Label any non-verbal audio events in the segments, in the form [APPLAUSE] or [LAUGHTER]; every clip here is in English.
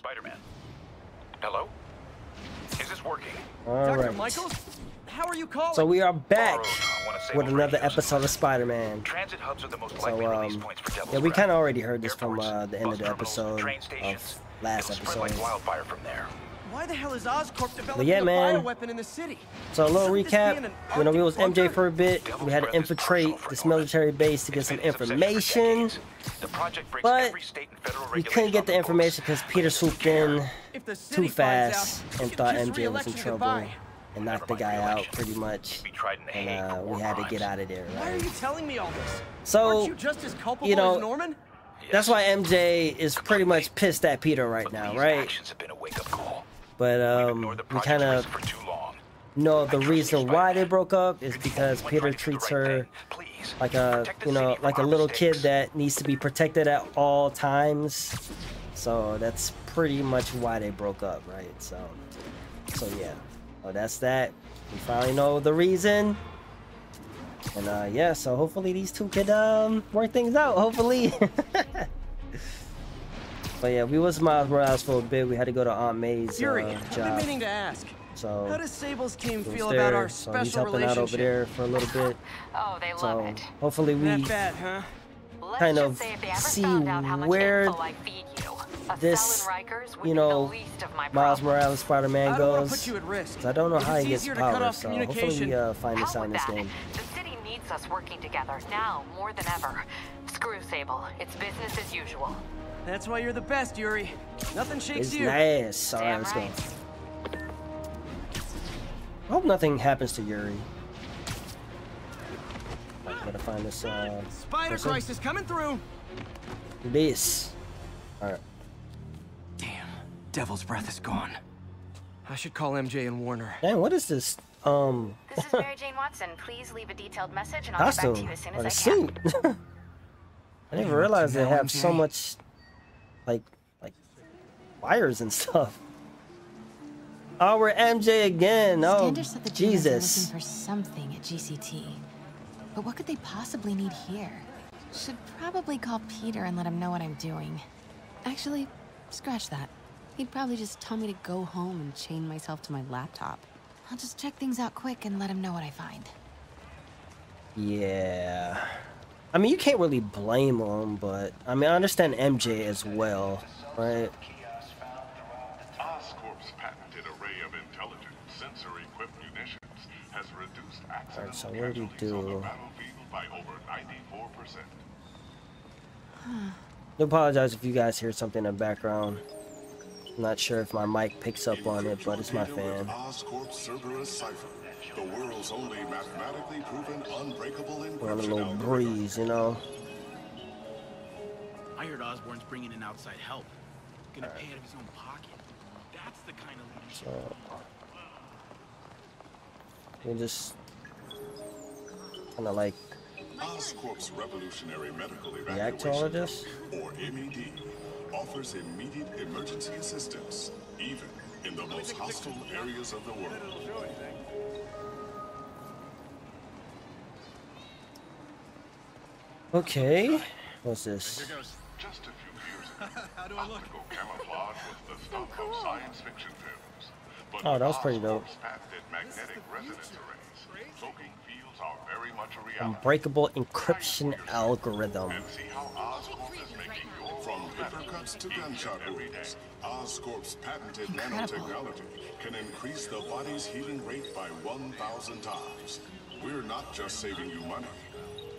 Spider-Man. Hello? Is this working? All Dr. right. Michaels? How are you calling? So we are back Borrowed. I wanna save with another radios. episode of Spider-Man. Transit hubs are the most likely So release um, points for Devil's yeah, we kind of already heard this from uh, the end of the episode train stations. of last It'll spread like episode. wildfire from there. Why the hell is Oscorp developing yeah, a bioweapon in the city? So a little Shouldn't this be in recap. You know, we was bunker? MJ for a bit. We had to infiltrate this military base to get some been its obsession for information. decades. The project breaks but every state and federal We couldn't get the information because Peter swooped in If the city too fast out, and thought MJ was in trouble and knocked the guy out pretty much. He'd be tried in The And uh, we had to get out of there, Why are you telling me all this? So, you just as culpable you know, Norman? That's why MJ is pretty much pissed at Peter right now, right? Actions have been a wake-up call. But um, we kind of risk for too long. know the reason why they broke up is because Peter want to do the treats her like a you know like a little kid that needs to be protected at all times. So that's pretty much why they broke up, right? So, so yeah. So that's that. We finally know the reason. And uh yeah, so hopefully these two could um work things out. Hopefully. [LAUGHS] but yeah, we was Miles Morales for a bit. We had to go to Aunt May's Yuri, uh, I've been meaning to ask. So How does Sable's team feel there, about our so he's special helping out over relationship? there for a little bit. [LAUGHS] Oh, they love So it. hopefully we Not bad, huh? Let's kind just of if they ever see found out how much where info feed you, a this, cell in Rikers you know, least of my Miles problems. Morales Spider-Man I want to goes. put you at risk. 'cause I don't know If how he gets easier to cut powers, off so hopefully we communication, uh, find this out in this that. game. The city needs us working together now more than ever. Screw Sable. It's business as usual. That's why you're the best, Yuri. Nothing shakes It's you. nice. Alright, Damn let's go. I hope nothing happens to Yuri. I gotta find this uh Spider person. crisis coming through. This. Alright. Damn, Devil's Breath is gone. I should call MJ and Warner. Damn, what is this? Um This is Mary Jane Watson. Please leave a detailed message and I'll get back to you as soon as I can. suit. [LAUGHS] I didn't Yeah, realize they now have so much like like wires and [LAUGHS] stuff. Oh, we're MJ again. Oh, Jesus. looking for something at GCT. But what could they possibly need here? Should probably call Peter and let him know what I'm doing. Actually, scratch that. He'd probably just tell me to go home and chain myself to my laptop. I'll just check things out quick and let him know what I find. Yeah. I mean, you can't really blame them, but I mean, I understand MJ as well, right? Oscorp's patented array of intelligent, sensor-equipped munitions has reduced accidental so what do we casualties on the do? battlefield by over 94%. I apologize if you guys hear something in the background. I'm not sure if my mic picks up on it, but it's my fan. Oscorp the world's only mathematically proven unbreakable We're on a little breeze, you know. I heard Osborn's bringing in outside help. Gonna pay out of his own pocket. That's the kind of leadership. So we just kind of like Oscorp's revolutionary medical react to all of evacuation, or MED, offers immediate emergency assistance, even in the most hostile areas of the world. Okay, what's this? Just a few years ago, [LAUGHS] optical camouflage was the stuff of science fiction films. But Oh, that was pretty dope. Magnetic arrays, cloaking fields are very much a reality. Unbreakable encryption algorithm. And see how Oscorp is making your From paper cuts to gunshot wounds, Oscorp's patented Incredible. nanotechnology can increase the body's healing rate by 1,000 times. We're not just saving you money,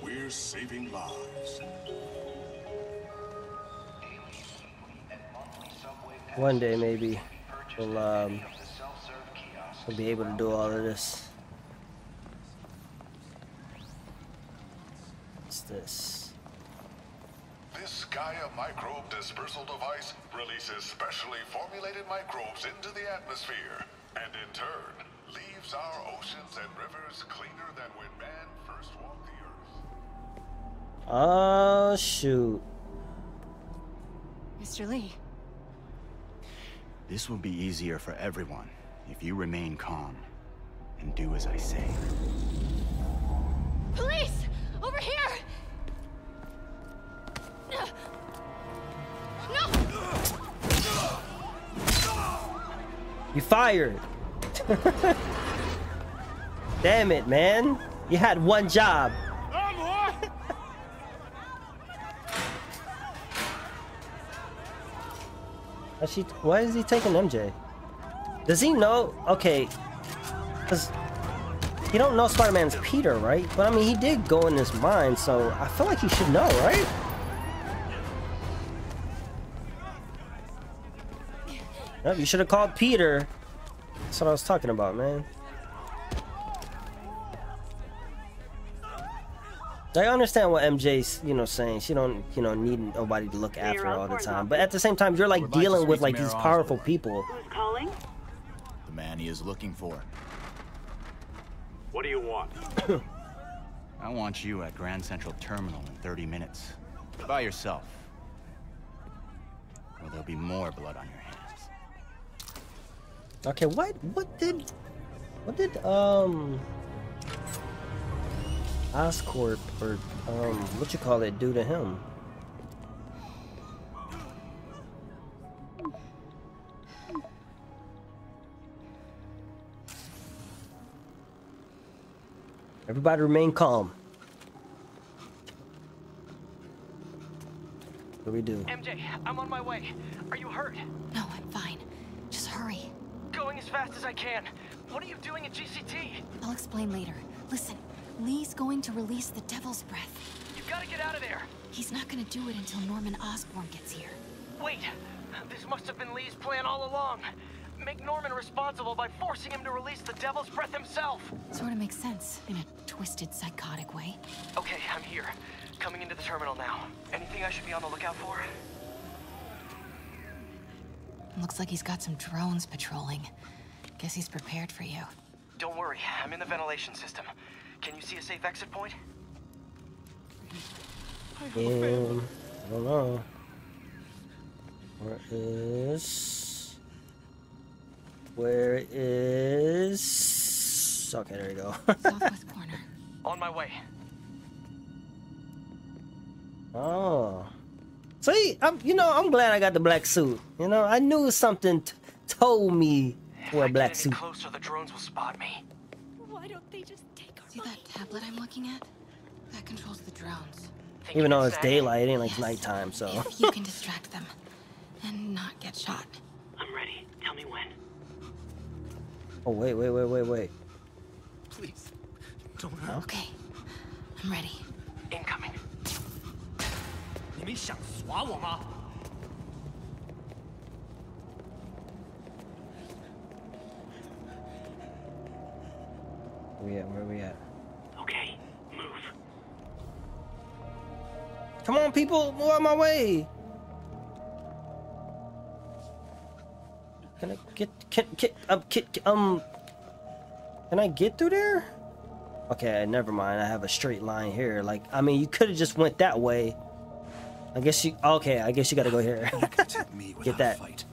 we're saving lives. One day maybe we'll um we'll be able to do all of this. What's this? This Gaia microbe dispersal device releases specially formulated microbes into the atmosphere, and in turn, leaves our oceans and rivers cleaner than when man first walked the earth. Oh shoot. Mr. Li, This will be easier for everyone if you remain calm and do as I say. Police! Over here! No! You fired. [LAUGHS] Damn it, man. You had one job. Why, she, why is he taking MJ? Does he know? Okay. Because he don't know Spider-Man's Peter, right? But I mean, he did go in his mind, so I feel like he should know, right? Yep, you should have called Peter. That's what I was talking about, man. I understand what MJ's, you know, saying. She don't, you know, need nobody to look after her all the time. But at the same time, you're like Would like to dealing with like to these powerful Osborn. people. Calling? The man he is looking for. What do you want? [COUGHS] I want you at Grand Central Terminal in 30 minutes. By yourself. Or there'll be more blood on your hands. Okay, what what did what did um Oscorp or um what you call it do to him? Everybody remain calm. What do we do? MJ, I'm on my way. Are you hurt? No, I'm fine. Just hurry. Going as fast as I can. What are you doing at GCT? I'll explain later. Listen, Li's going to release the Devil's Breath. You've gotta get out of there. He's not gonna do it until Norman Osborn gets here. Wait, this must have been Li's plan all along. Make Norman responsible by forcing him to release the Devil's Breath himself. Sort of makes sense, in a twisted, psychotic way. Okay, I'm here. Coming into the terminal now. Anything I should be on the lookout for? Looks like he's got some drones patrolling. Guess he's prepared for you. Don't worry, I'm in the ventilation system. Can you see a safe exit point? Um, I don't know. Where is? Where is? Okay, there you go. [LAUGHS] Southwest corner. On my way. oh, see, I'm. You know, I'm glad I got the black suit. You know, I knew something t- told me to wear black suit. closer, the drones will spot me. Why don't they just take our See that tablet I'm looking at? That controls the drones. Think you Even can though it's snag me? daylight, it ain't like Yes. nighttime. So If you can distract them and not get shot. I'm ready. Tell me when. oh wait, wait, wait, wait, wait. Please, don't hurt. Okay, I'm ready. Incoming. 你们想耍我吗？ We at? Where we at? Okay, move. Come on, people, move out my way. Can I get can can um can, um can I get through there? Okay, never mind. I have a straight line here. Like, I mean, you could have just went that way. I guess you. Okay, I guess you got to go here. [LAUGHS] Get that. fight.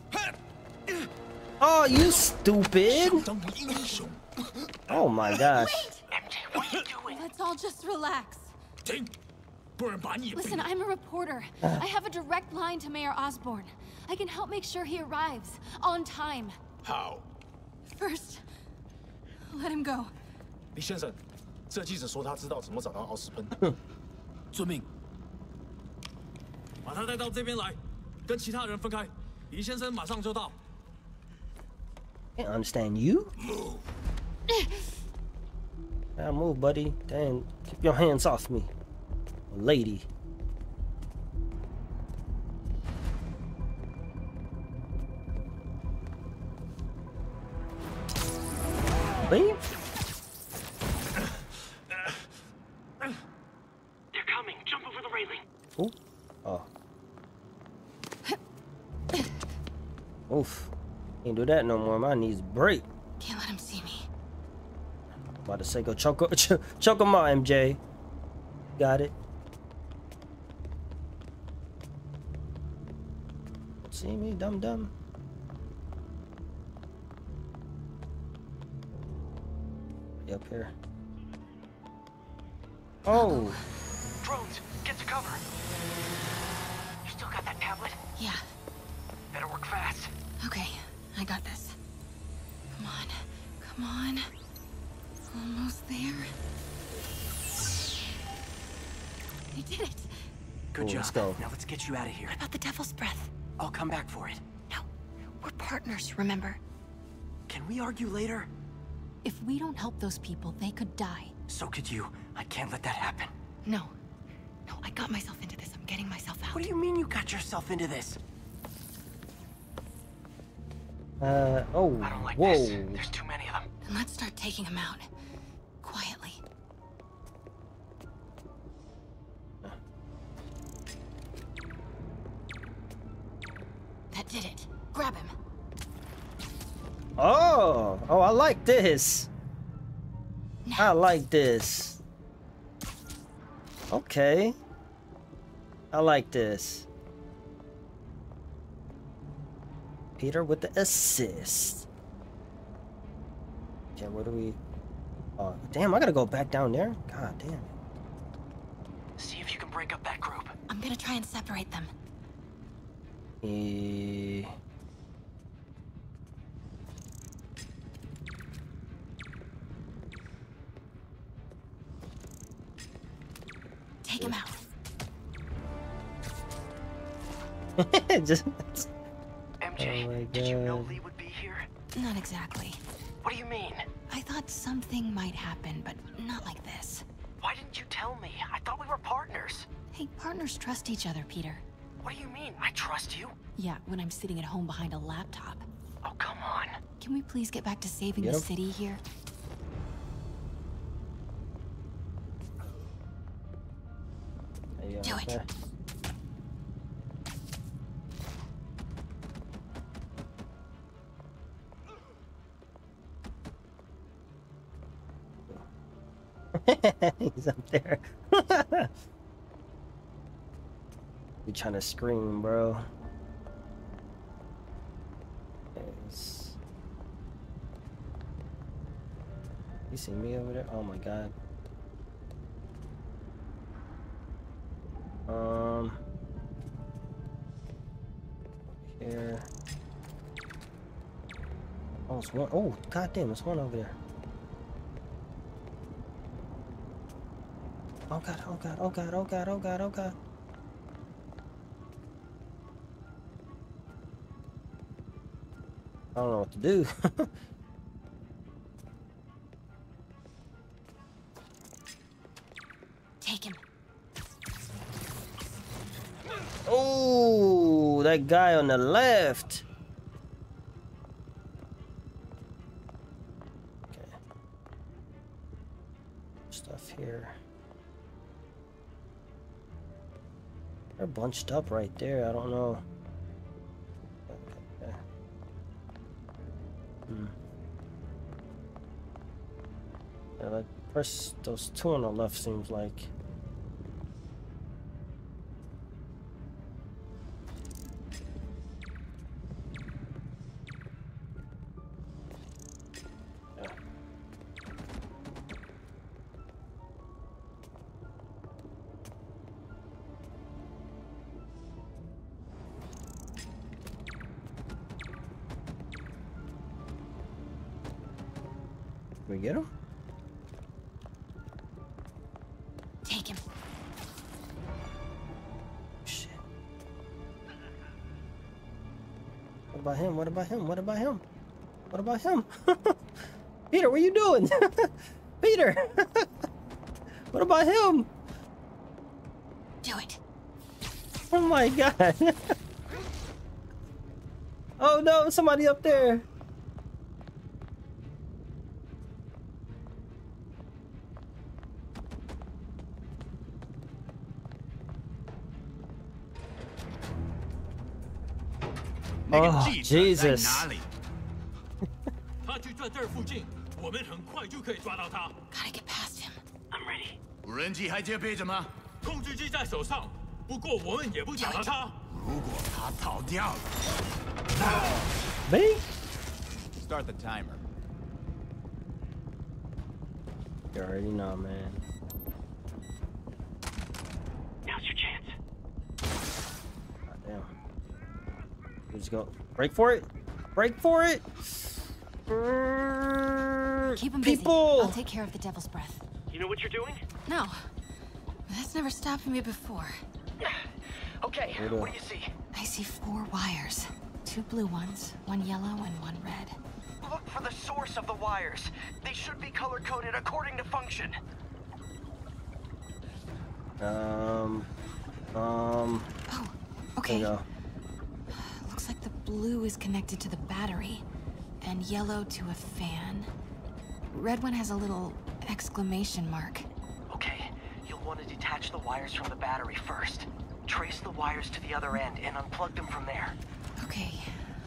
oh, you stupid! Oh my gosh. MJ, what are you doing? Let's all just relax. Listen, I'm a reporter. Ah. I have a direct line to Mayor Osborn. I can help make sure he arrives on time. How? First, let him go. 李先生，这记者说他知道怎么找到奥斯本。遵命。把他带到这边来，跟其他人分开。李先生马上就到。Can't [LAUGHS] understand you. Move. Now move, buddy. Dang, keep your hands off me, lady. Leave? They're coming. Jump over the railing. Ooh. Oh. Oof. Can't do that no more. My knees break. Can't let him see me. About to say go choke ch [LAUGHS] choke him out, MJ. Got it. See me, dum dum. Up here. Oh, Drones, get to cover. You still got that tablet? Yeah, Better work fast. okay, I got this. Come on. Come on. Almost there. I did it. Good Cool, job. let's go. Now let's get you out of here. What about the devil's breath? I'll come back for it. No. We're partners, remember? Can we argue later? If we don't help those people, they could die. So could you. I can't let that happen. No. No, I got myself into this. I'm getting myself out. What do you mean you got yourself into this? Uh, oh, I don't like whoa. this. There's too many of them. Then let's start taking them out. I like this. I like this. Okay. I like this. Peter with the assist. Okay, where do we... Oh, damn, I gotta go back down there? God damn. See if you can break up that group. I'm gonna try and separate them. Eh, Take him out. [LAUGHS] Just... MJ, Oh my did you know Li would be here? Not exactly. What do you mean? I thought something might happen, but not like this. Why didn't you tell me? I thought we were partners. Hey, partners trust each other, Peter. What do you mean? I trust you. Yeah, when I'm sitting at home behind a laptop. Oh, come on. Can we please get back to saving Get the city here? Do it. okay. [LAUGHS] He's up there. [LAUGHS] you trying to scream, bro. Yes. You see me over there? Oh my god. Oh, it's one. Oh, goddamn, it's one over there. Oh god, oh god, oh god, oh god, oh god, oh god. I don't know what to do. [LAUGHS] Take him. oh, that guy on the left. Bunched up right there. I don't know. Okay. Hmm. Yeah, that first, those two on the left seems like. Him? What about him? What about him? What about him? [LAUGHS] Peter, what are you doing? [LAUGHS] Peter! [LAUGHS] what about him? Do it. Oh my god. oh no, somebody up there. Oh, Jesus. [LAUGHS] 他就在这儿附近，我们很快就可以抓到他。 Gotta get past him. I'm ready. 无人机还接备着吗？控制机在手上，不过我们也不找到他。如果他逃掉了 Me? Start the timer. You already know, man. God damn. Let's go. Break for it. Break for it. Keep him busy. People! I'll take care of the devil's breath. You know what you're doing? No. That's never stopped me before. [SIGHS] Okay, Hold on. what do you see? I see four wires. Two blue ones, one yellow, and one red. Look for the source of the wires. They should be color-coded according to function. Um, um, Oh, there okay. you go. Looks like the blue is connected to the battery, and yellow to a fan. Red one has a little exclamation mark. Okay, you'll want to detach the wires from the battery first. Trace the wires to the other end and unplug them from there. Okay,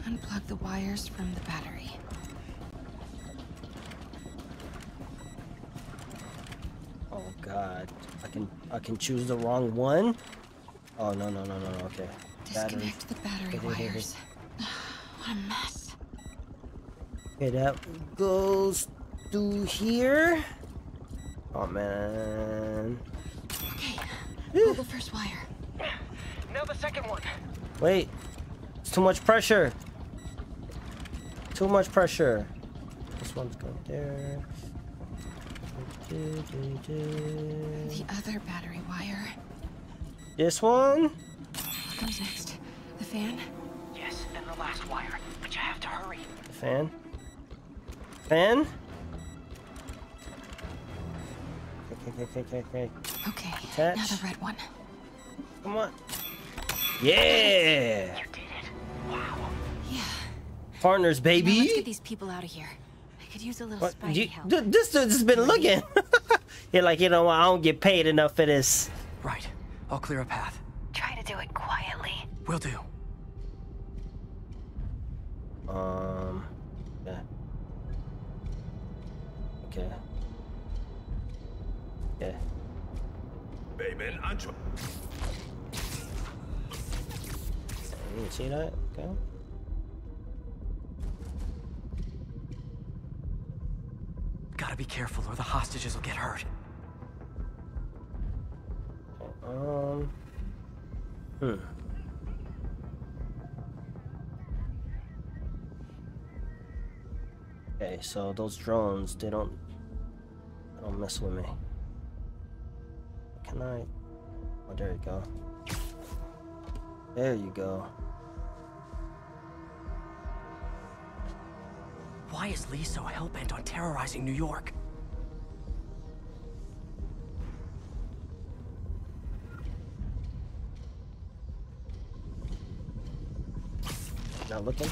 unplug the wires from the battery. Oh God, I can I can choose the wrong one. Oh no no no no no. Okay, battery. Disconnect the battery wires. What a mess. Okay, that goes through here. Oh man. Okay, pull the first wire. Now the second one. Wait, it's too much pressure. Too much pressure. This one's going there. The other battery wire. This one? What comes next? The fan? Yes, and the last wire. But you have to hurry. Fan? Fan? Okay, okay, okay, okay, okay. Okay, now the red one. Come on. Yeah! You did it. Wow. Yeah. Partners, Now let's baby! get these people out of here. I could use a little What? spidey You, help. this dude's been looking. [LAUGHS] You're like, you know what? I don't get paid enough for this. Right. I'll clear a path. Try to do it quietly. Will do. Um, yeah. Okay. Yeah. Baby, Ancho. You see that? Okay. Gotta be careful or the hostages will get hurt. Um. Hmm. Okay, so those drones, they don't, they don't mess with me. Can I? Oh, there you go. There you go. Why is Li so hell-bent on terrorizing New York? Not looking.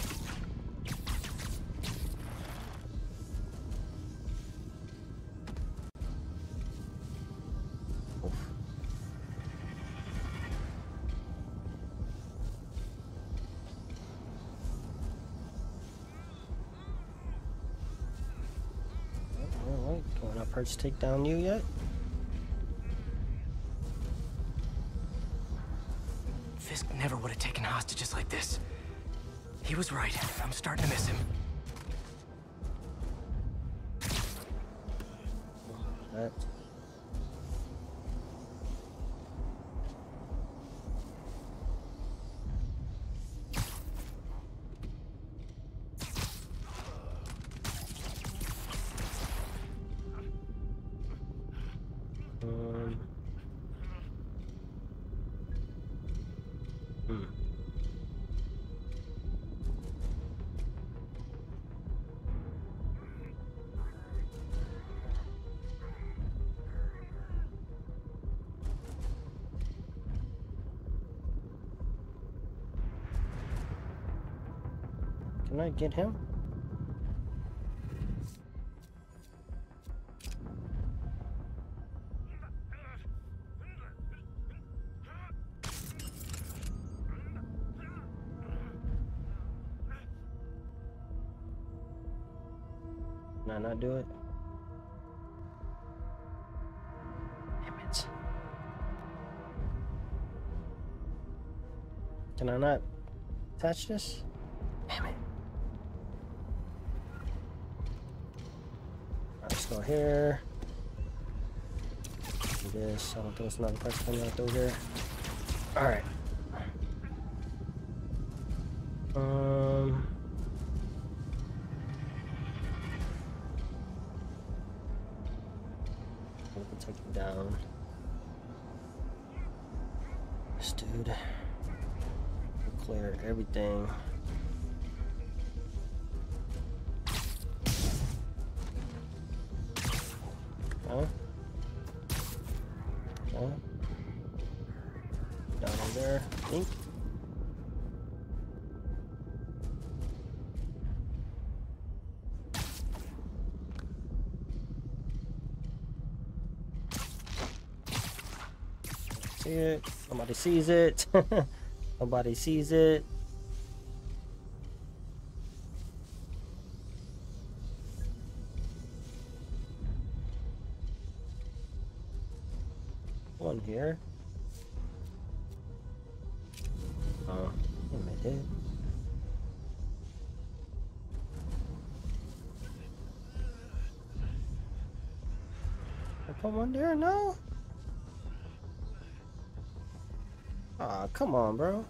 Can take down you yet? Fisk never would have taken hostages like this. He was right. I'm starting to miss him. That. I get him? Can I not do it? Damn it. Can I not attach this? Here. This. I don't think it's another person coming out through here. Alright. Huh? Huh? Down in there. Think. See it. [LAUGHS] Nobody sees it. Nobody sees it. One there? No? Aw, come on, bro.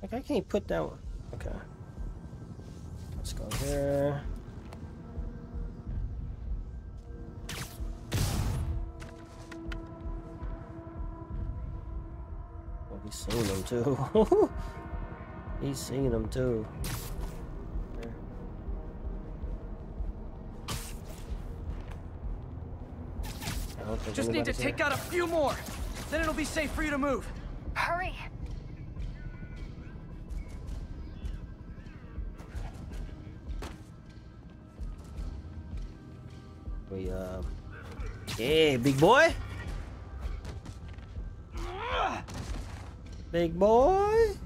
Like, I can't put that one. Okay. Let's go here. Oh, he's seen them too. [LAUGHS] he's seen them too. Just need to here. take out a few more. Then it'll be safe for you to move. Hurry. We uh Yeah, big boy. Big boy.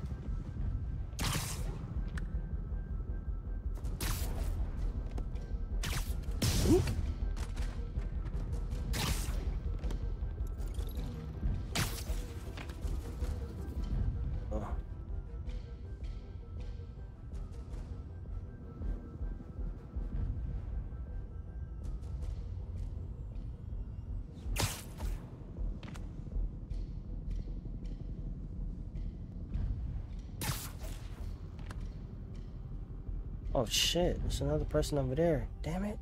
Oh shit, there's another person over there. Damn it.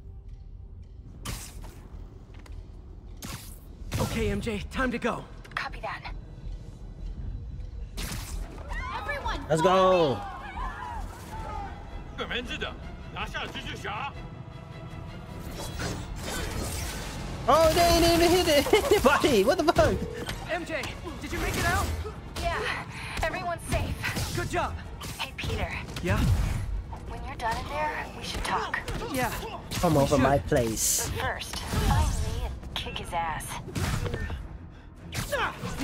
Okay, MJ, time to go. Copy that. Everyone, Let's go. Oh, they ain't even hit [LAUGHS] anybody. What the fuck? MJ, did you make it out? Yeah, everyone's safe. Good job. Hey, Peter. Yeah? When you're done in there, we should talk. Yeah. Come over should. my place. But first, find Li and kick his ass.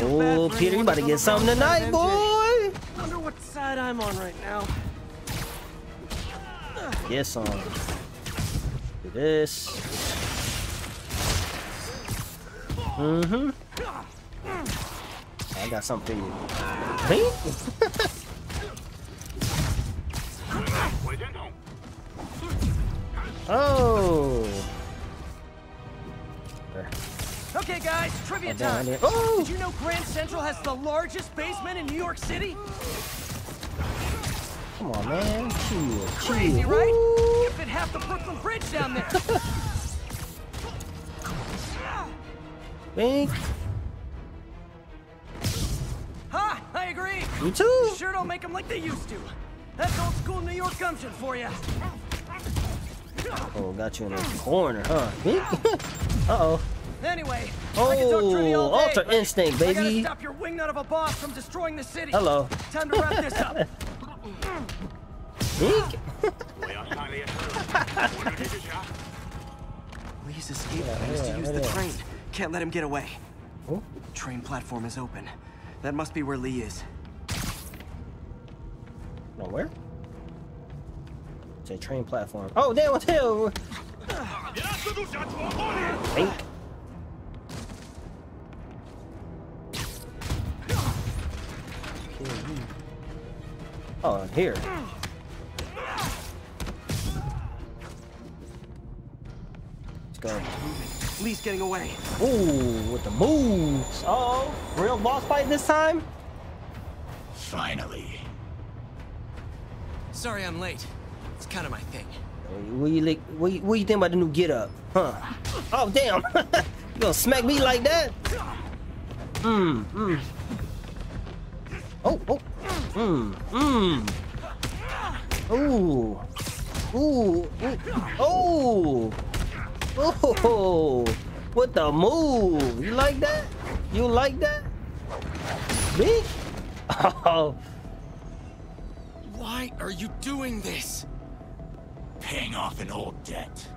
Oh, Peter, you anyone about to get something tonight, boy. MJ. Wonder what side I'm on right now. Yes, on. Do this. Mm-hmm. I got something for you. Me? [LAUGHS] oh. There. Okay, guys, trivia time. Oh! Did you know Grand Central has the largest basement in New York City? Come on, man. Chill, chill. Crazy, right? You fit half the Brooklyn Bridge down there. [LAUGHS] Wink. ha! I agree. You too. Sure don't make them like they used to. That's old school New York gumption for you. Oh, got you in a corner, huh? Me? [LAUGHS] Uh-oh. Anyway, oh, alter instinct, baby. I gotta stop your wingnut of a boss from destroying the city. Hello. Time to wrap this up. [LAUGHS] Meek? Li's escape yeah, plan to use the train. Can't let him get away. Huh? Train platform is open. That must be where Lee is. No, where? It's a train platform. Oh, there was him! Think. Oh, here. Let's go. Li's getting away. Ooh, with the moves. Uh oh, real boss fight this time? Finally. Sorry I'm late. Kind of my thing. What you like? What you, what you think about the new get up? Huh? Oh damn! [LAUGHS] you gonna smack me like that? Mmm. Mmm. Oh. Oh. Mmm. Mmm. Ooh. Ooh. Ooh. Oh. Oh. What the move? You like that? You like that? Me? [LAUGHS] Oh. Why are you doing this? Paying off an old debt.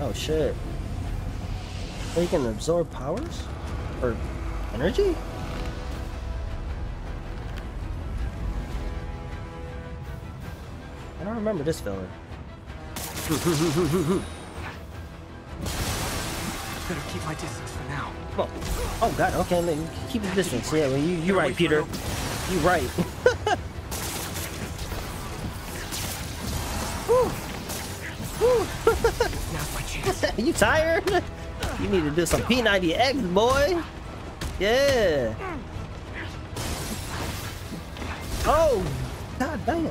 Oh shit. They can absorb powers? Or energy? I don't remember this villain. [LAUGHS] Better keep my distance for now. Oh, oh god, okay, then keep the distance. Yeah, well, you, you're right, Peter. You're right. [LAUGHS] chance. you tired? [LAUGHS] You need to do some P90X, boy. Yeah. Oh, god damn.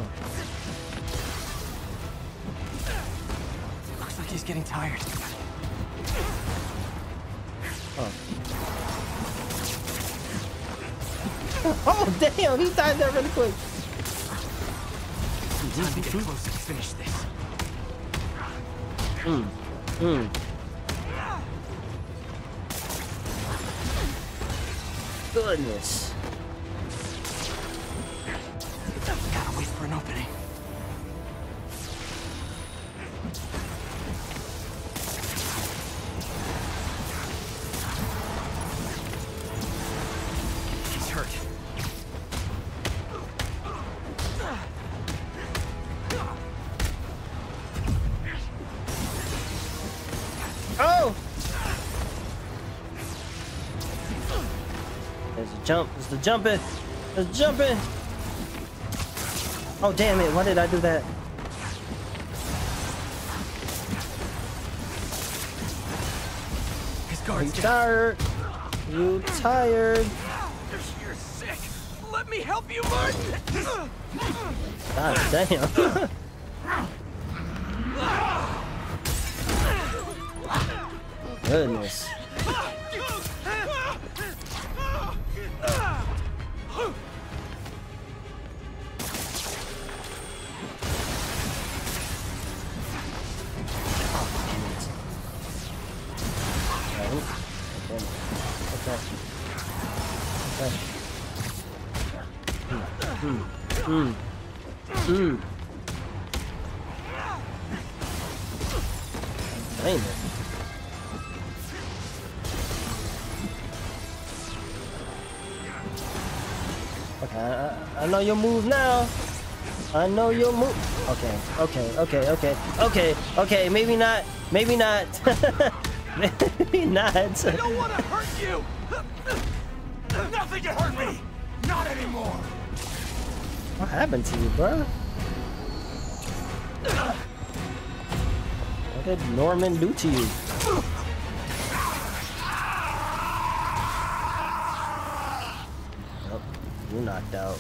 Looks like he's getting tired. Oh. [LAUGHS] oh damn, he died there really quick. Time to get close and finish this. Mm. Mm. Goodness. Jump. Jumping. There's jumping. Oh damn it! Why did I do that? His You guard's down. tired? You tired? You're, you're sick. Let me help you, Martin. God damn. [LAUGHS] Goodness. Know your move now. I know your move. Okay, okay, okay, okay, okay, okay. Maybe not. Maybe not. [LAUGHS] maybe not. I don't want to hurt you. Nothing can hurt me! Not anymore! What happened to you, bro? What did Norman do to you? Nope, you knocked out.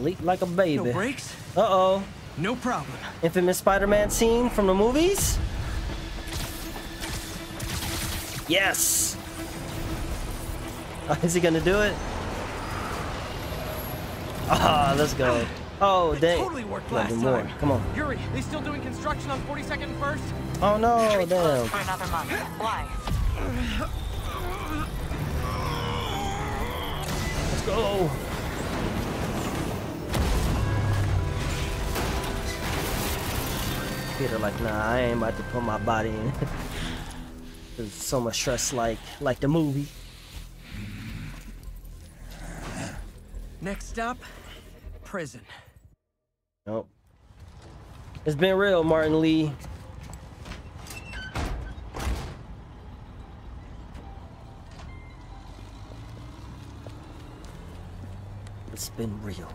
Sleep like a baby. No breaks? Uh-oh. No problem. Infamous Spider-Man scene from the movies? Yes! Oh, [LAUGHS] is he gonna do it? Ah, let's go. Oh, dang. Totally worked Gotta do last more. time. Come on. Yuri, they still doing construction on 42nd and First? Oh no, Closed damn. for another month. Why? Let's go. Peter like, nah, I ain't about to put my body in. [LAUGHS] There's so much stress like like the movie. Next stop, prison. Nope. It's been real, Martin Li. It's been real.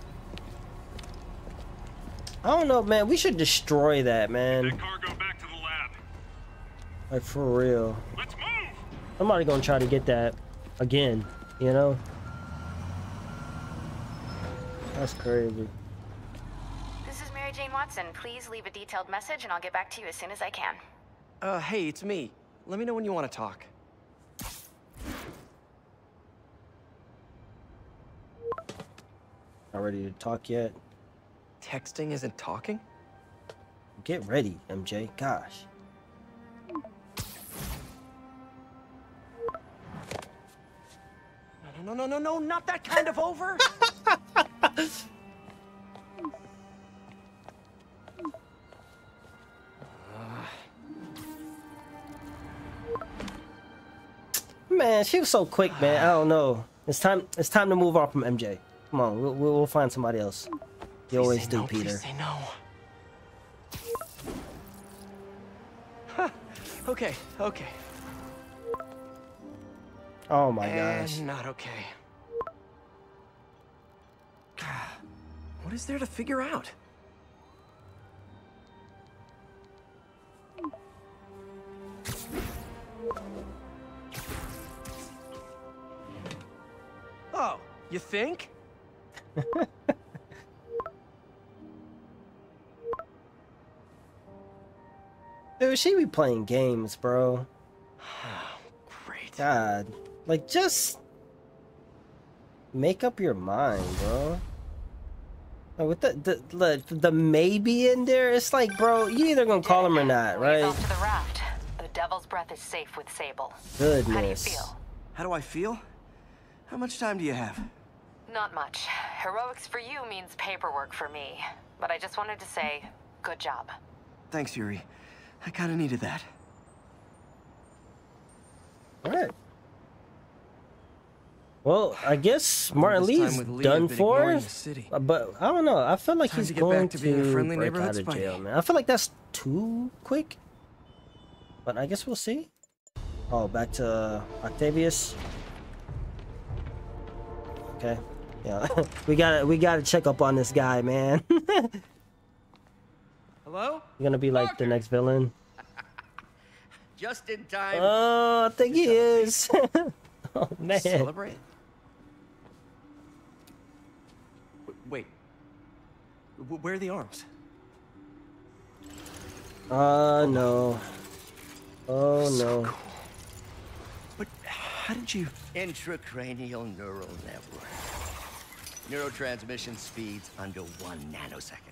I don't know, man. We should destroy that, man. cargo back to the lab. Like for real. Let's move! Somebody gonna try to get that again, you know? That's crazy. This is Mary Jane Watson. Please leave a detailed message and I'll get back to you as soon as I can. Uh, hey, it's me. Let me know when you want to talk. Not ready to talk yet. Texting isn't talking? Get ready, MJ. Gosh. No, no, no, no, no, not that kind of over! [LAUGHS] Man, she was so quick, man. I don't know. It's time. It's time to move on from MJ. Come on, we'll, we'll we'll find somebody else. You always do, no, Peter. say no. Huh. Okay, okay. Oh my eh, gosh. And not okay. Ah, what is there to figure out? Oh, you think? [LAUGHS] Dude, she be playing games, bro. [SIGHS] Great. God, like just make up your mind, bro. Like, with the, the the the maybe in there, it's like, bro, you either gonna call him or not, He's right? off to the raft. The Devil's Breath is safe with Sable. Goodness. How do you feel? How do I feel? How much time do you have? Not much. Heroics for you means paperwork for me. But I just wanted to say, good job. Thanks, Yuri. I kind of needed that. All right. Well, I guess Martin Li's Li, done for. ignoring the city. Uh, But I don't know. I feel like Time he's to going back to friendly break neighborhood out of jail, man. I feel like that's too quick. But I guess we'll see. Oh, back to Octavius. Okay. Yeah, [LAUGHS] we gotta we gotta check up on this guy, man. [LAUGHS] Hello? You're gonna be like the next villain. [LAUGHS] Just in time. Oh, I think he is. [LAUGHS] oh man. Celebrate? Wait. Where are the arms? Uh no. Oh no. But how did you... Intracranial neural network. Neurotransmission speeds under one nanosecond.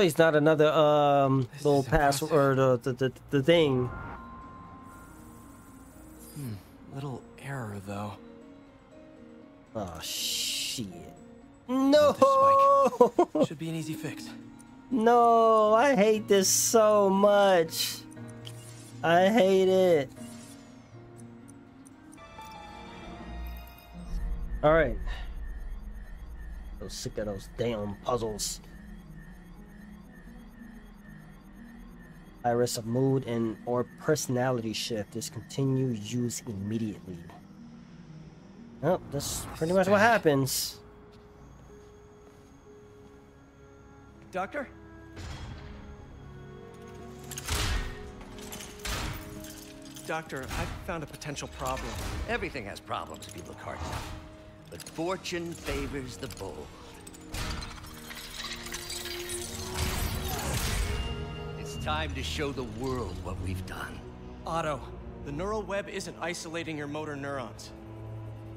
Please, not another um little password or the, the the thing. Hmm. Little error, though. Oh shit. No. Should be an easy fix. No, I hate this so much. I hate it. All right. So sick of those damn puzzles. Iris of mood and or personality shift. Discontinue use immediately. Well, that's pretty much what happens. Doctor? Doctor, I found a potential problem. Everything has problems if you look hard enough. But fortune favors the bold. Time to show the world what we've done. Otto, the neural web isn't isolating your motor neurons.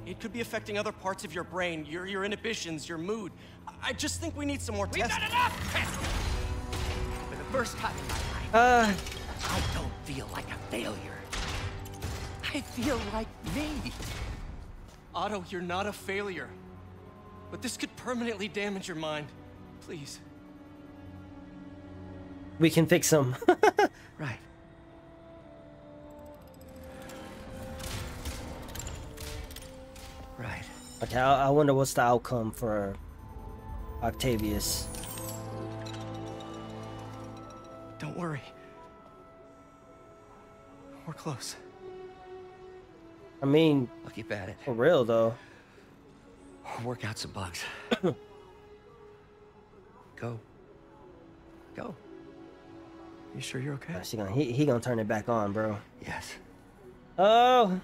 It could be affecting other parts of your brain, your, your inhibitions, your mood. I I just think we need some more tests. We've testing. got enough! For the first time in my life, Uh, I don't feel like a failure. I feel like me. Otto, you're not a failure. But this could permanently damage your mind. Please. We can fix them. [LAUGHS] Right. Right. Okay, I, I wonder what's the outcome for Octavius. Don't worry. We're close. I mean, I'll keep at it. for real though. I'll work out some bugs. [COUGHS] Go. Go. You sure you're okay? She gonna he, he gonna turn it back on, bro. Yes. Oh,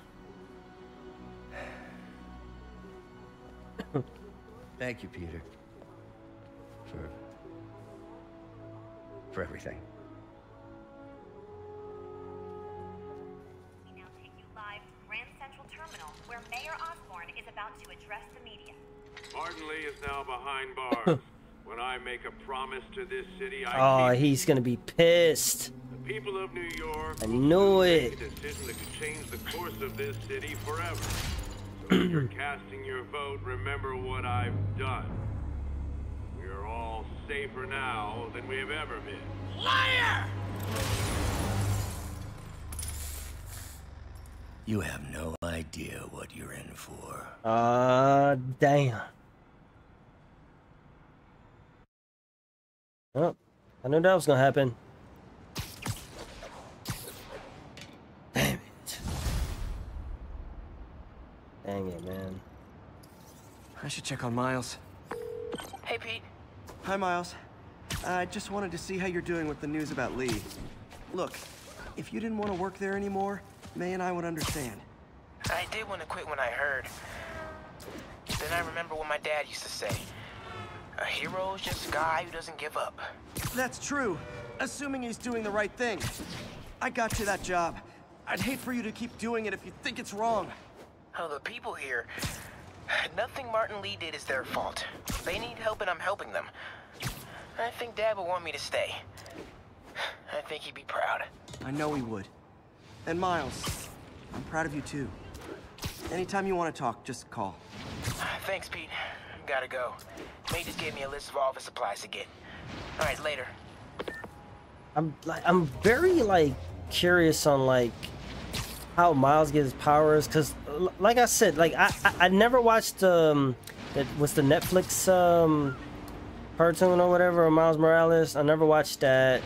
Thank you, Peter. For. for everything. We now take you live to Grand Central Terminal, where Mayor Osborn is about to address the media. Martin Li is now behind bars. [LAUGHS] when I make a promise to this city, I oh, he's gonna be pissed. the people of New York. I knew make it. A decision that could change the course of this city forever. So when you're [CLEARS THROAT] casting your vote, remember what I've done. We are all safer now than we have ever been. Liar! You have no idea what you're in for. Ah, damn. Oh, I knew that was gonna happen. Damn it. Dang it, man. I should check on Miles. Hey, Pete. Hi, Miles. I just wanted to see how you're doing with the news about Li. Look, if you didn't want to work there anymore, May and I would understand. I did want to quit when I heard. Then I remember what my dad used to say. A hero is just a guy who doesn't give up. That's true, assuming he's doing the right thing. I got you that job. I'd hate for you to keep doing it if you think it's wrong. Oh, the people here. Nothing Martin Li did is their fault. They need help and I'm helping them. I think Dad would want me to stay. I think he'd be proud. I know he would. And Miles, I'm proud of you too. Anytime you want to talk, just call. Thanks, Pete. Gotta go. May just gave me a list of all the supplies to get. All right, later. I'm like I'm very like curious on like how Miles gets his powers because like I said like I I, I never watched um that was the Netflix um cartoon or whatever or Miles Morales I never watched that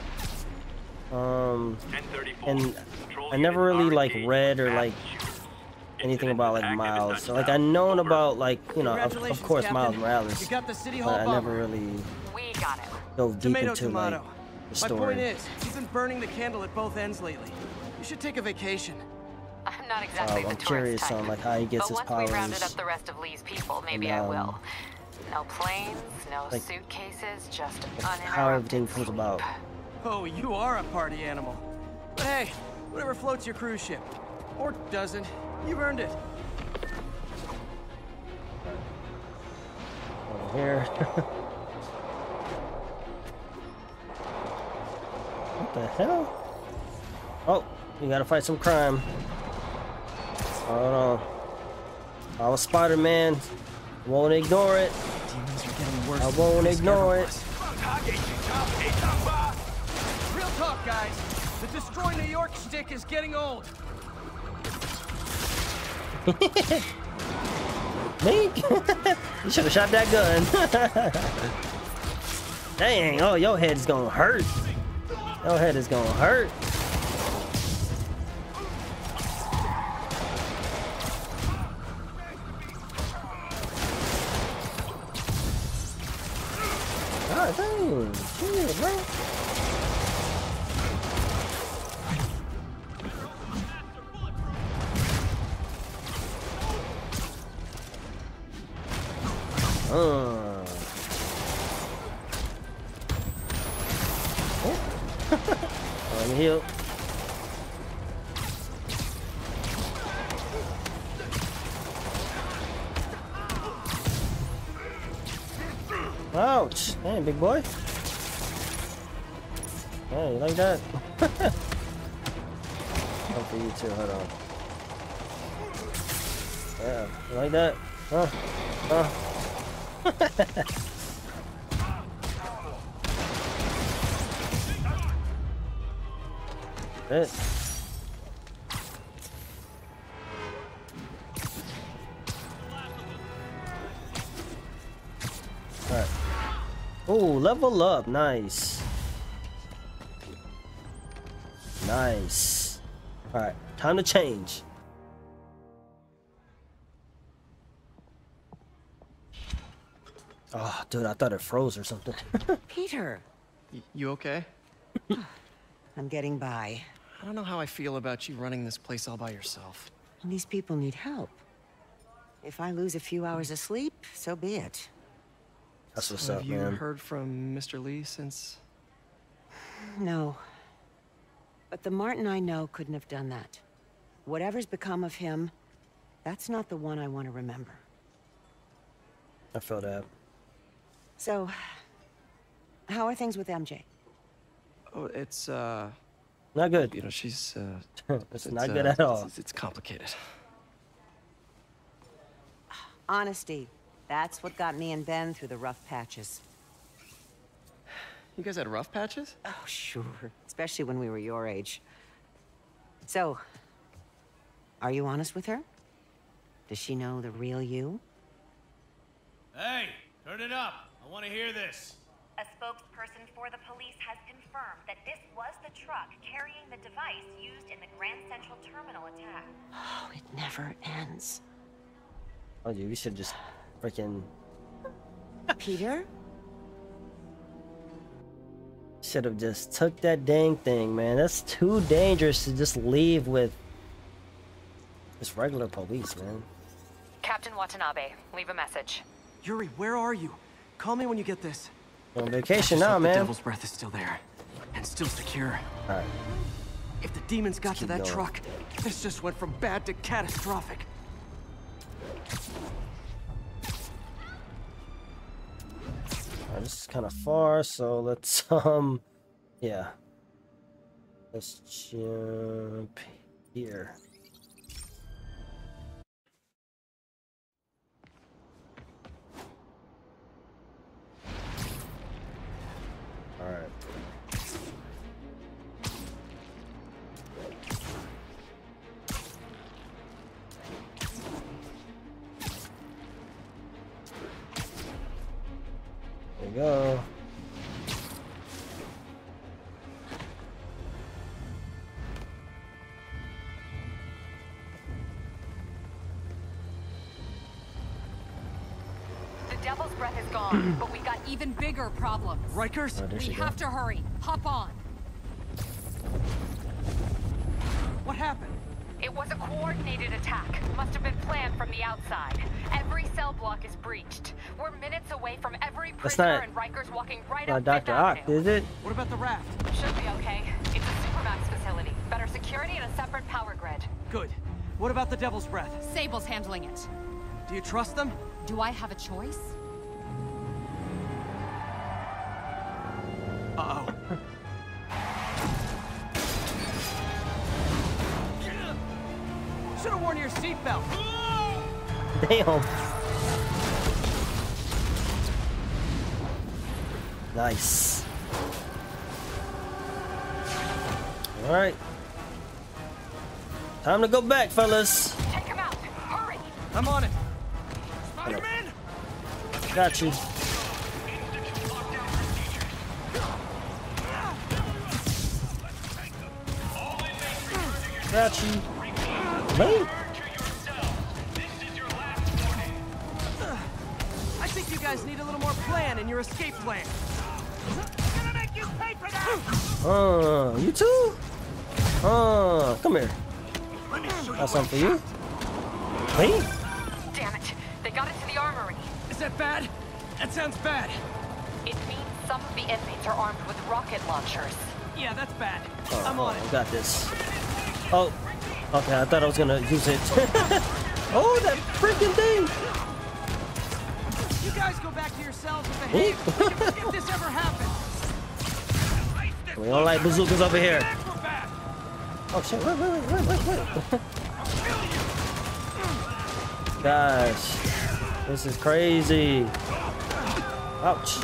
um and I never really like read or like anything about like Miles so like I've known about like you know of, of course Miles Morales You got the City but Hall I never really We got it. dove deep Tomato, into tomato. like the My point is, you've been burning the candle at both ends lately. You should take a vacation. I'm not exactly Oh, the I'm curious type. on like how he gets but his once we rounded up the rest of Li's people, maybe and, I um, will. No planes, no like, suitcases, just how uninterrupted everything comes about. Oh, you are a party animal. But hey, whatever floats your cruise ship. Or doesn't. You've earned it. Over here. [LAUGHS] what the hell? Oh, you gotta fight some crime. Hold on. I was Spider-Man. Won't ignore it. Demons are getting worse. I won't ignore it. Real talk, guys. The Destroy New York stick is getting old. [LAUGHS] Me? [LAUGHS] you should have shot that gun. [LAUGHS] Dang, oh, your head's gonna hurt. Your head is gonna hurt. Level up. Nice. Nice. Alright, time to change. Oh, dude, I thought it froze or something. [LAUGHS] Peter! you okay? [SIGHS] I'm getting by. I don't know how I feel about you running this place all by yourself. And these people need help. If I lose a few hours of sleep, so be it. That's what's So up, have you man. heard from Mr. Li since... No. But the Martin I know couldn't have done that. Whatever's become of him, that's not the one I want to remember. I feel that. So, how are things with MJ? Oh, it's, uh... Not good. You know, she's, uh... [LAUGHS] It's not good at all. It's, it's complicated. Honesty. That's what got me and Ben through the rough patches. You guys had rough patches? Oh, sure. Especially when we were your age. So, are you honest with her? Does she know the real you? Hey, turn it up. I want to hear this. A spokesperson for the police has confirmed that this was the truck carrying the device used in the Grand Central Terminal attack. Oh, it never ends. Oh, dude, we should just freaking Peter? should have just took that dang thing, man. That's too dangerous to just leave with just regular police, man. Captain Watanabe, leave a message. Yuri, where are you? Call me when you get this. On vacation now, hope man. The Devil's Breath is still there. And still secure. Alright. If the demons got to that going. truck, this just went from bad to catastrophic. This is kind of far, so let's, [LAUGHS] um, yeah. Let's jump here. Alright. There go. The Devil's Breath is gone, [CLEARS THROAT] but we got even bigger problems. Rikers? Oh, we she go. have to hurry. Hop on. What happened? It was a coordinated attack. Must have been planned from the outside. Every cell block is breached. We're minutes away from every prisoner and Rikers walking right Not up Dr. Fifth Ock, Avenue. is it? What about the raft? Should be okay. It's a Supermax facility. Better security and a separate power grid. Good. What about the Devil's Breath? Sable's handling it. Do you trust them? Do I have a choice? Damn. Nice. Alright. Time to go back, fellas. Take him out. Hurry. I'm on it. Spider-Man! Got you. Got you. Man. Your escape plan. Uh, you too? Uh, come here. Got something for you. Hey. Damn it. They got into the armory. Is that bad? That sounds bad. It means some of the inmates are armed with rocket launchers. Yeah, that's bad. Oh, I'm on oh, it. Got this. Oh. Okay, I thought I was gonna use it. [LAUGHS] oh, that freaking thing. You guys go back to your cells and behave if, if this ever happens. We don't like bazookas over here. Oh shit, wait, wait, wait, wait, wait, wait. Gosh. This is crazy. Ouch.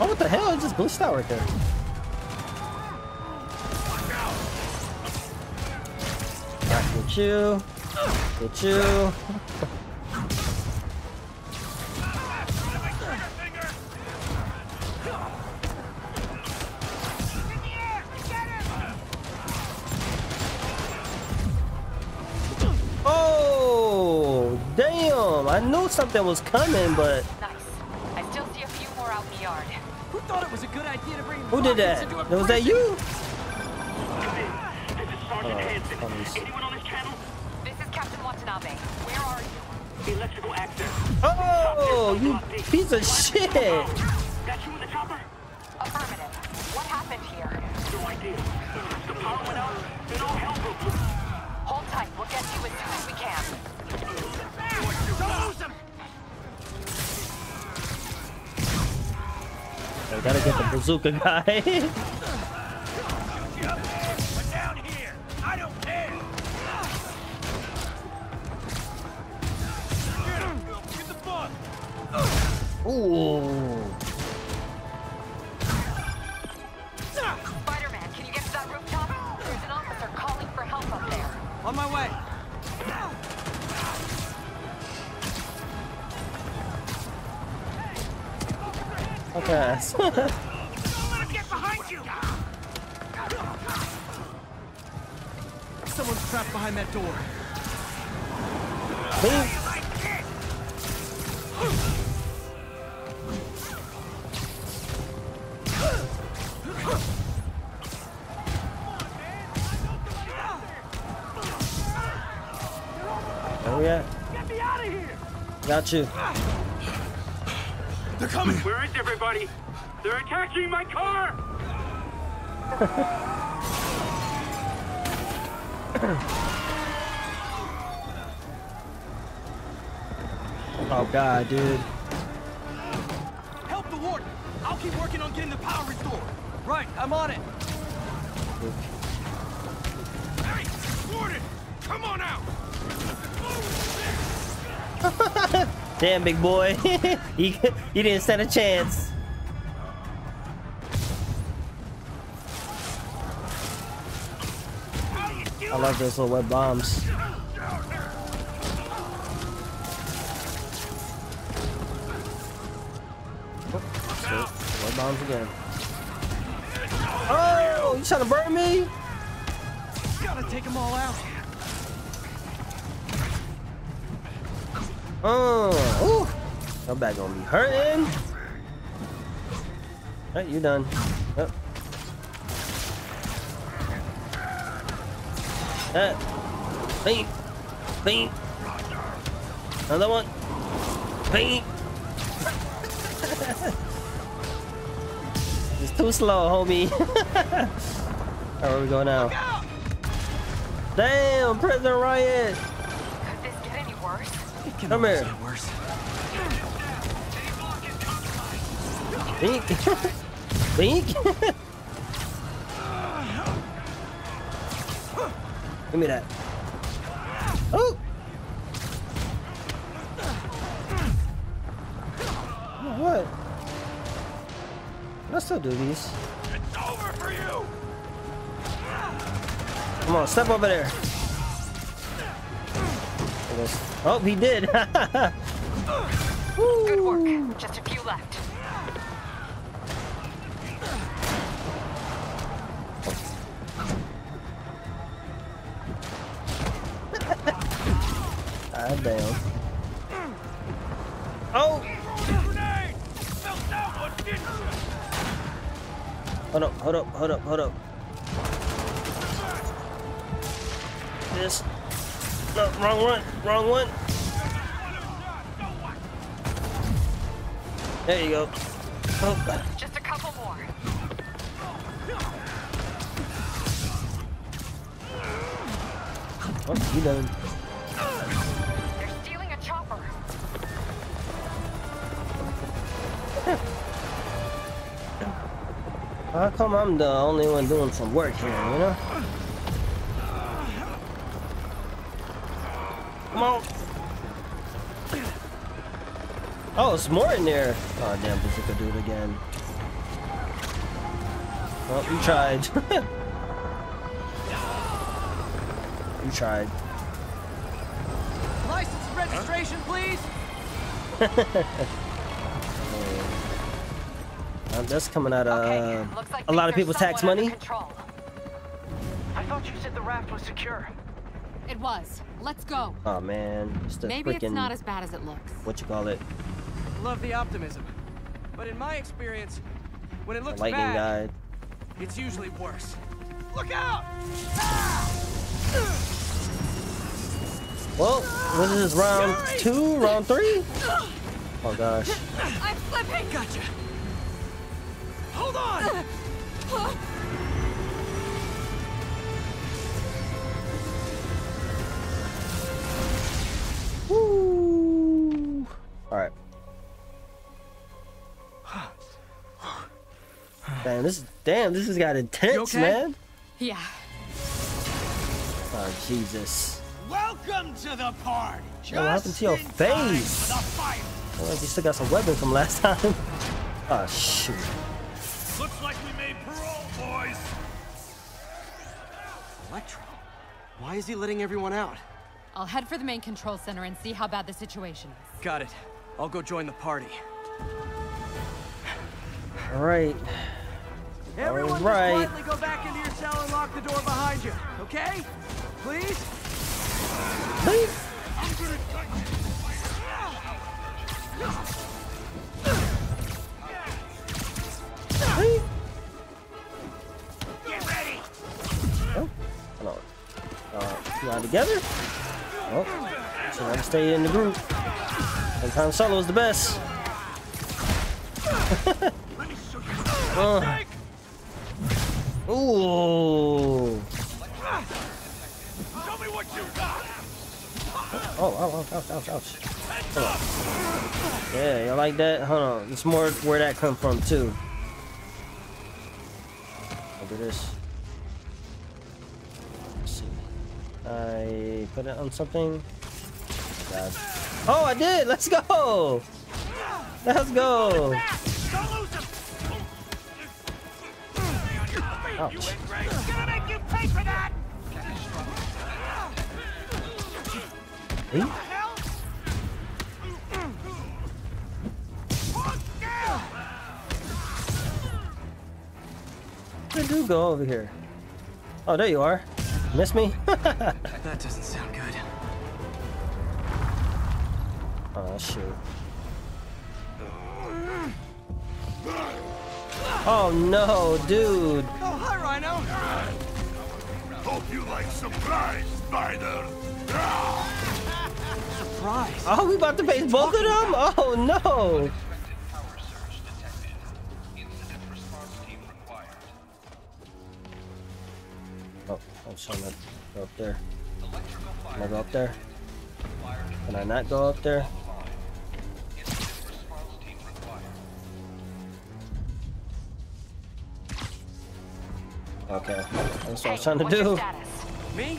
Oh, what the hell? It just glitched out right there. Get you. Get you. Oh, damn! I knew something was coming, but... Nice. I still see a few more out in the yard. Who thought it was a good idea to bring Who did that? Was that you? Uh, Oh, you piece of shit! That's you in the chopper? Affirmative. What happened here? No idea. The power went out, then all hell broke loose. Hold tight. We'll get you as soon as we can. Don't lose him! I gotta get the bazooka guy. [LAUGHS] Where we at? Get me out of here! Got you. They're coming. Where is everybody? They're attacking my car. Oh god, dude. Help the warden. I'll keep working on getting the power restored. Right, I'm on it. Hey, Warden, come on out. Damn, big boy. [LAUGHS] he, he didn't stand a chance. I love those little web bombs. Oh. Web bombs again. Oh, you trying to burn me? Gotta take them all out. Oh, ooh. Your back gonna be hurting. Alright, you done. Yep. That. Beat. Beat. Another one. Beat. [LAUGHS] it's too slow, homie. [LAUGHS] Alright, where we go now? Damn, prison riot. Come here. Worse. Bink. Bink. [LAUGHS] Give me that. Oh. What? I'll still do these. It's over for you. Come on, step over there. There goes- Oh, he did. [LAUGHS] Good work. Just a few left. [LAUGHS] Ah, damn. Oh! Grenade. Felt that one, didn't you? Hold up, hold up, hold up, hold up. This. No, wrong one, wrong one. There you go. Oh, god. Just a couple more. oh you done. They're stealing a chopper. How come I'm the only one doing some work here, you know? Oh, it's more in there. Oh, damn, Bazooka do it again. Well, you tried. [LAUGHS] you tried. License and registration, please. Uh, [LAUGHS] that's coming out of uh, Looks like a lot of people's tax money. control. I thought you said the raft was secure. It was. Let's go. Oh man, it's the Maybe freaking it's not as bad as it looks. what you call it, Love the optimism. But in my experience, when it looks lightning bad, guide. it's usually worse. Look out! Well, this is round ah! two, round three? Oh gosh. I'm slipping. Gotcha. Hold on! Woo! All Damn, this is damn. This has got intense, okay? man. Yeah. Oh Jesus. Welcome to the party. Yo, what happened to your face? Oh, like you still got some weapon from last time. [LAUGHS] oh shoot. Looks like we made parole, boys. Electro, why is he letting everyone out? I'll head for the main control center and see how bad the situation is. Got it. I'll go join the party. All right. Everyone All just right. quietly go back into your cell and lock the door behind you, okay? Please? Please. Please. Get ready. Oh, hold on. Uh, y'all together? Oh, so I gotta stay in the group. Sometimes solo is the best. [LAUGHS] uh. Ooh. Show me what you got. Oh, oh, ouch, ouch, ouch, ouch. Hold on. Yeah, you like that? Hold on. It's more where that come from too. Look at this. Let's see. I put it on something. God. Oh, I did. Let's go. Let's go. Ouch. Gonna make you pay for that. Hey. Where do go over here? Oh, there you are. Miss me? [LAUGHS] That doesn't sound good. oh shoot. Oh no, dude. Oh, hi, Rhino. Hope you like surprise, Spider. Surprise. Oh, we about to face both of them? Oh no. Oh, I'm trying to go up there. Can I go up there? Can I not go up there? Okay, that's what I was trying to do. Me?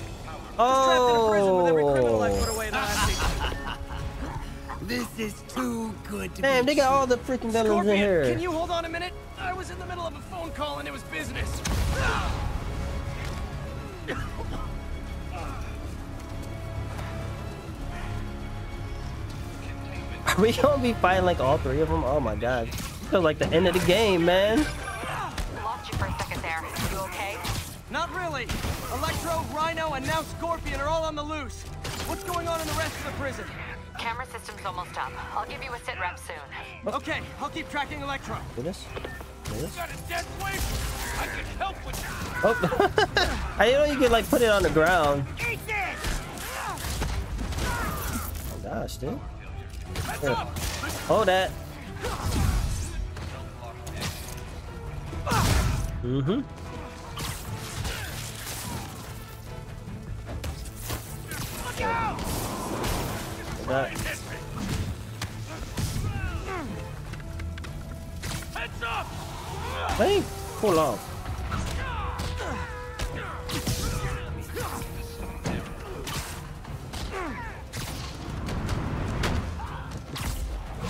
Oh. Trapped in a prison with every criminal I Oh, put away in the [LAUGHS] last This is too good to damn! be They got all the freaking villains in here. can you hold on a minute? I was in the middle of a phone call and it was business. Are [LAUGHS] we gonna be fighting like all three of them? Oh my god. Feels like the end of the game, man. Not really. Electro, Rhino, and now Scorpion are all on the loose. What's going on in the rest of the prison? Camera system's almost up. I'll give you a sit rep soon. Okay, I'll keep tracking Electro. Do this. Do this. Got a dead weight. I can help with you. Oh, [LAUGHS] I didn't know you could like put it on the ground. Eat this. Oh gosh, dude. Here. Hold that. Mm-hmm. Hold that. Heads up. Hey, pull off.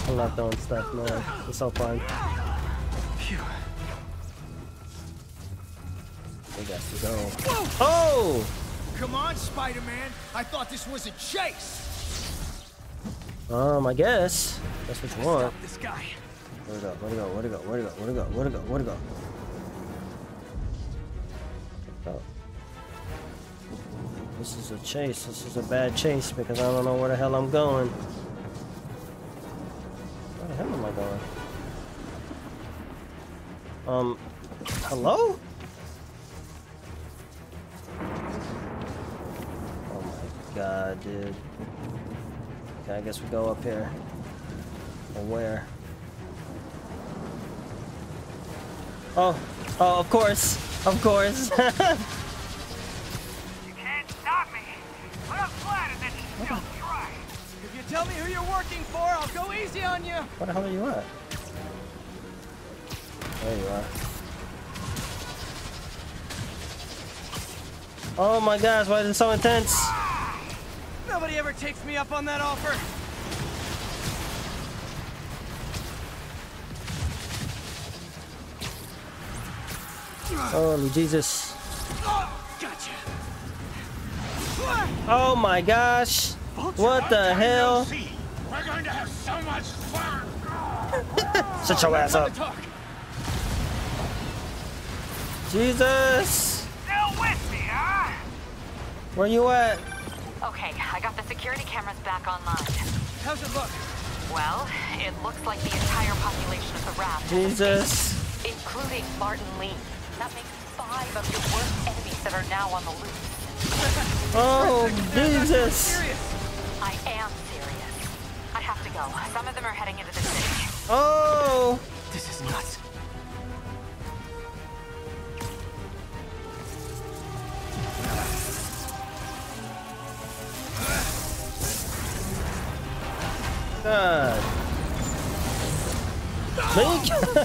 I'm not throwing stuff, man. It's so fun. Phew. We got to go. Oh! Come on, Spider-Man. I thought this was a chase. Um, I guess. That's what you want. This guy. Where'd it go? Where'd it go? Where'd it go? Where'd it go? Where'd it go? Where'd it go? Where'd go? Oh. This is a chase. This is a bad chase because I don't know where the hell I'm going. Where the hell am I going? Um, hello? My dude. Okay, I guess we go up here. Or where? Oh, oh, of course, of course. [LAUGHS] you can't stop me, but I'm flattered that you still try. If you tell me who you're working for, I'll go easy on you. Where the hell are you at? There you are. Oh my gosh, why is it so intense? Nobody ever takes me up on that offer. Holy Jesus. Gotcha. Oh my gosh. What the hell? We're going to have so much fun. [LAUGHS] Shut your ass up. Jesus. Still with me, huh? Where you at? Security cameras back online. How's it look? Well, it looks like the entire population of the raft, Jesus. including Martin Li. That makes five of your worst enemies that are now on the loose. [LAUGHS] Oh, Jesus. I am serious. I have to go. Some of them are heading into the city. Oh. Link? [LAUGHS]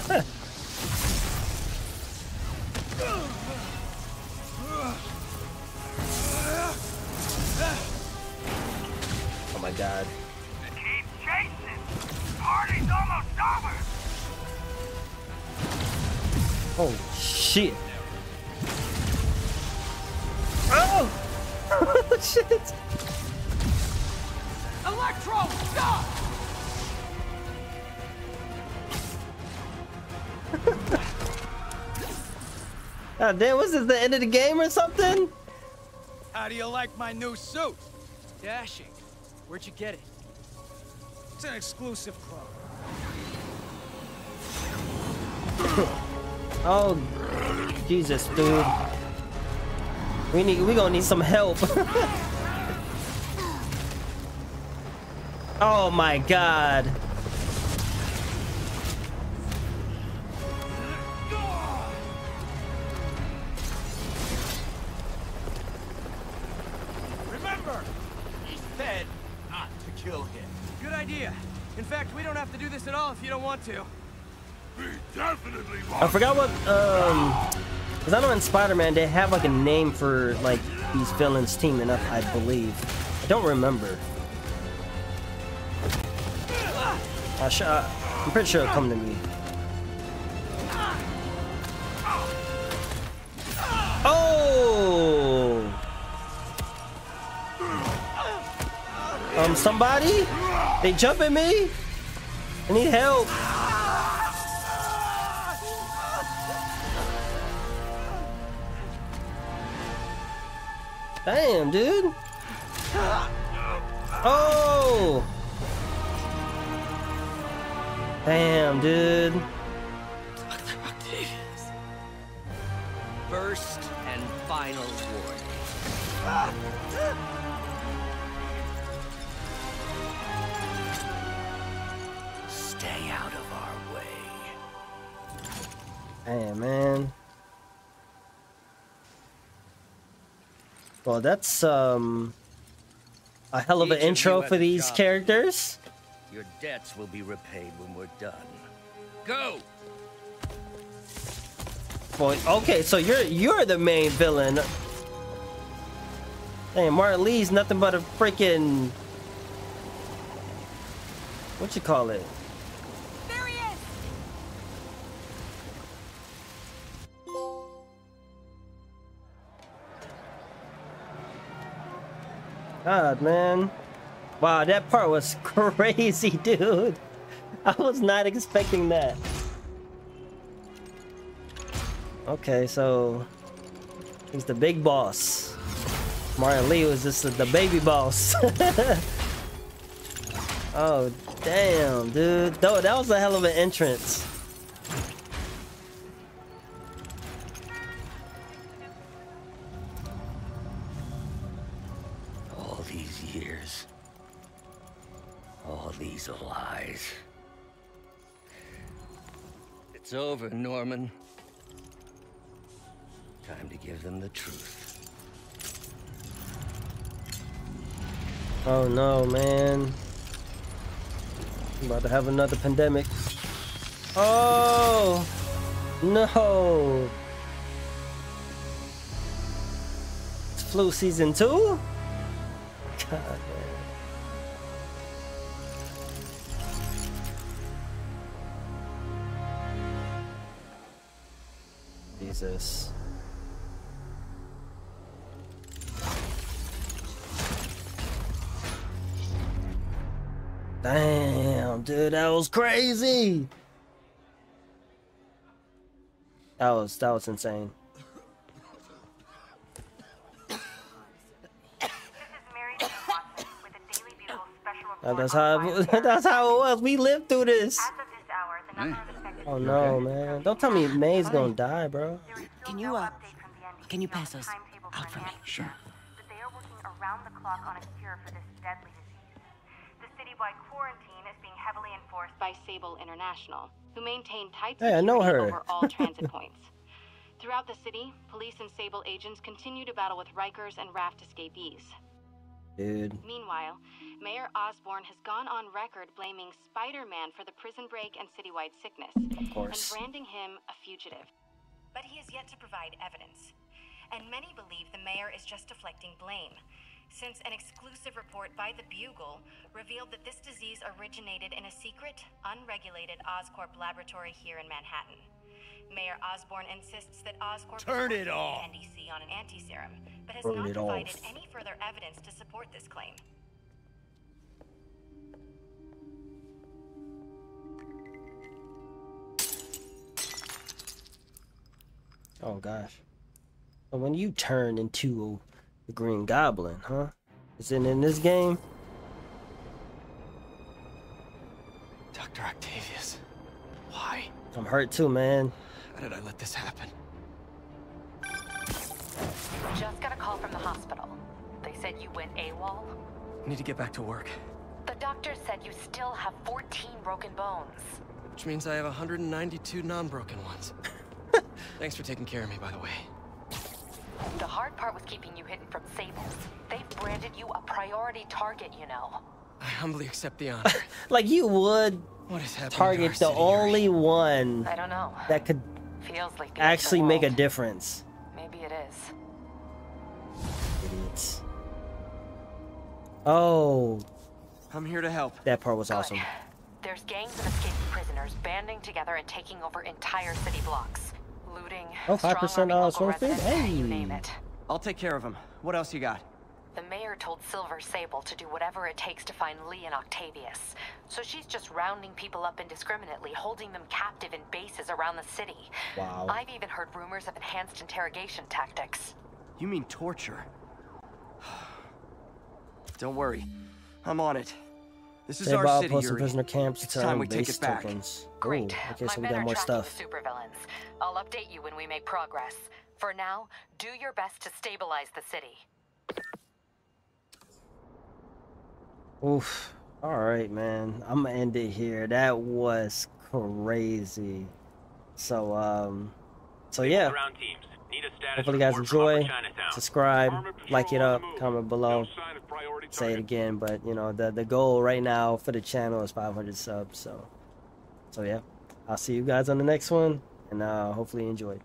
God damn, was this the end of the game or something? How do you like my new suit? Dashing. Where'd you get it? It's an exclusive club. [LAUGHS] Oh, Jesus, dude. We need, we gonna need some help. [LAUGHS] oh my God. All if you don't want to. We definitely I forgot what, um, because I know in Spider-Man they have like a name for like these villains teaming up, I believe. I don't remember. I sh uh, I'm pretty sure it'll come to me. Oh! Um, somebody? They jump at me? I need help. Damn, dude. Oh! Damn, dude. First and final warning. Stay out of our way. Damn, man. Well, that's um a hell of an intro for these job. characters. Your debts will be repaid when we're done. Go! Boy, okay, so you're you're the main villain. Damn, Martin Li's nothing but a freaking what you call it? God, man. Wow, that part was [LAUGHS] crazy, dude. I was not expecting that. Okay, so he's the big boss. Martin Li was just the baby boss. [LAUGHS] oh, damn, dude. That was a hell of an entrance. It's over, Norman. Time to give them the truth. Oh no, man. I'm about to have another pandemic. Oh no. It's flu season two? God. Jesus. Damn, dude, that was crazy. That was that was insane. That's how [LAUGHS] that's how it was. We lived through this. Mm. Oh no, man! Don't tell me May's gonna die, bro. Can you, uh, can you pass those out for me? Sure. But they are working around the clock on a cure for this deadly disease. The citywide quarantine is being heavily enforced by Sable International, who maintain tight Hey, I know her. over all transit points. [LAUGHS] Throughout the city, police and Sable agents continue to battle with Rikers and Raft escapees. Dude. Meanwhile, Mayor Osborn has gone on record blaming Spider-Man for the prison break and citywide sickness, course. and branding him a fugitive. But he has yet to provide evidence, and many believe the mayor is just deflecting blame, since an exclusive report by the Bugle revealed that this disease originated in a secret, unregulated Oscorp laboratory here in Manhattan. Mayor Osborn insists that Oscorp Turn is it working off. with NDC on an anti-serum, but has Turn not provided off. any further evidence to support this claim. Oh gosh. So when you turn into the Green Goblin, huh? Is it in this game? Dr. Octavius. Why? I'm hurt too, man. How did I let this happen? Just got a call from the hospital. They said you went AWOL. Need to get back to work. The doctor said you still have 14 broken bones. Which means I have 192 non-broken ones. [LAUGHS] Thanks for taking care of me, by the way. The hard part was keeping you hidden from Sables. They've branded you a priority target, you know. I humbly accept the honor. [LAUGHS] Like you would What is happening to target the only one I don't know. that could Feels like the end of the actually make a difference. Maybe it is. Idiots. Oh, I'm here to help. that part was awesome. There's gangs of escaped prisoners banding together and taking over entire city blocks. Looting, Oh, 5% strong-arming uh, local sword speed? residents, you Hey. name it. I'll take care of him. What else you got? The mayor told Silver Sable to do whatever it takes to find Li and Octavius. So she's just rounding people up indiscriminately, holding them captive in bases around the city. Wow. I've even heard rumors of enhanced interrogation tactics. You mean torture? [SIGHS] Don't worry. I'm on it. This is Save our all city, posted Yuri. prisoner camps It's to time earn we take base it back. tokens. Great. Ooh, okay, My so we men got are more tracking stuff. the supervillains. I'll update you when we make progress. For now, do your best to stabilize the city. Oof. All right, man. I'm gonna end it here. That was crazy. So, um, so yeah. Ground teams. Need a status Hopefully, you guys report from Upper enjoy. Subscribe, like it up, comment below. Say it again, but you know the the goal right now for the channel is 500 subs. So, so yeah. I'll see you guys on the next one, and uh, hopefully you enjoyed.